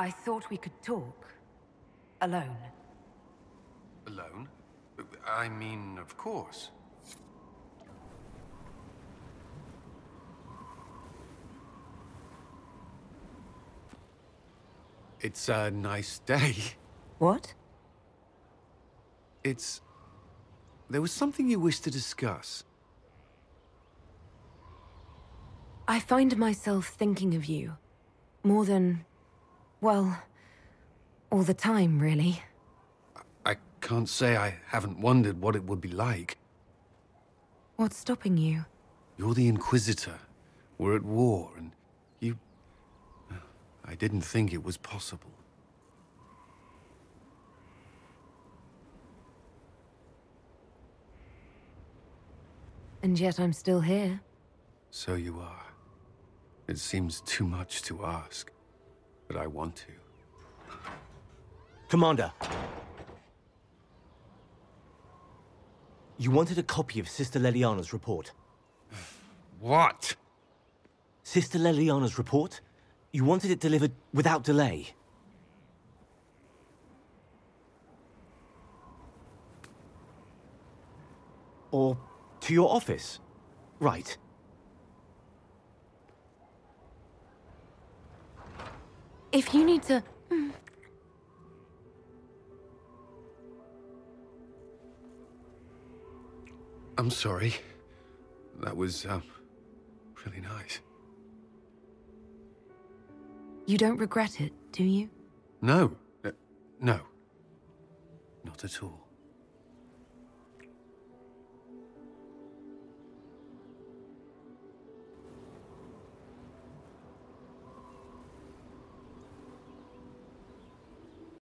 I thought we could talk. Alone. Alone? I mean, of course. It's a nice day. What? It's... There was something you wished to discuss. I find myself thinking of you. More than... well... all the time, really. I can't say I haven't wondered what it would be like. What's stopping you? You're the Inquisitor. We're at war, and you... I didn't think it was possible. And yet I'm still here. So you are. It seems too much to ask, but I want to. Commander! You wanted a copy of Sister Leliana's report. What? Sister Leliana's report? You wanted it delivered without delay. Or to your office. Right. If you need to... I'm sorry. That was, um, really nice. You don't regret it, do you? No. Uh, no. Not at all.